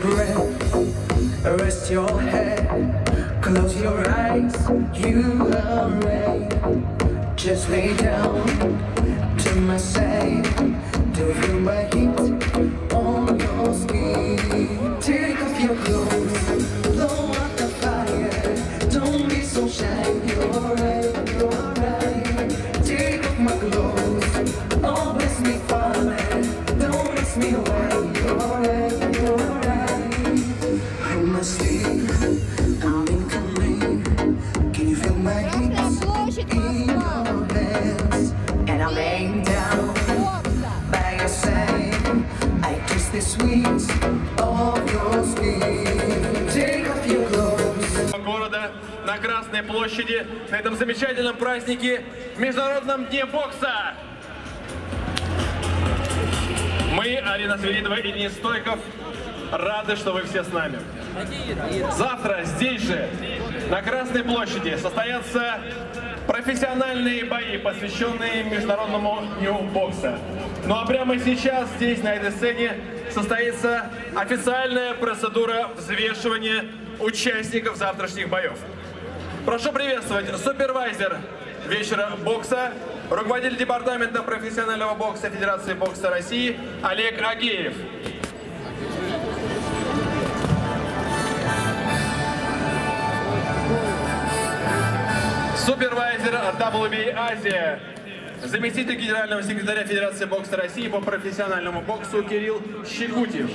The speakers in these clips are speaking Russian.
Breath, rest your head, close your eyes, you are ready. Just lay down to my side, to feel my heat города на Красной площади на этом замечательном празднике Международном дне бокса. Мы, Арина Свиридова и Денис Стойков, рады, что вы все с нами. Завтра здесь же, на Красной площади, состоятся профессиональные бои, посвященные Международному дню бокса. Ну а прямо сейчас здесь, на этой сцене, состоится официальная процедура взвешивания участников завтрашних боев. Прошу приветствовать супервайзер вечера бокса, руководитель департамента профессионального бокса Федерации бокса России Олег Агеев. Супервайзер WBA Азия, заместитель генерального секретаря Федерации бокса России по профессиональному боксу Кирилл Щекутев.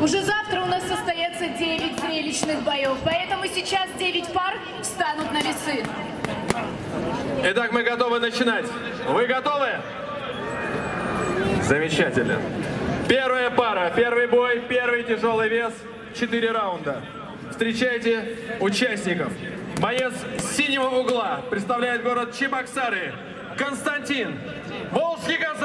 Уже завтра у нас состоится 9 зрелищных боев, поэтому сейчас 9 пар встанут на весы. Итак, мы готовы начинать. Вы готовы? Замечательно. Первая пара, первый бой, первый тяжелый вес, 4 раунда. Встречайте участников. Боец синего угла представляет город Чебоксары. Константин Волжский Казак.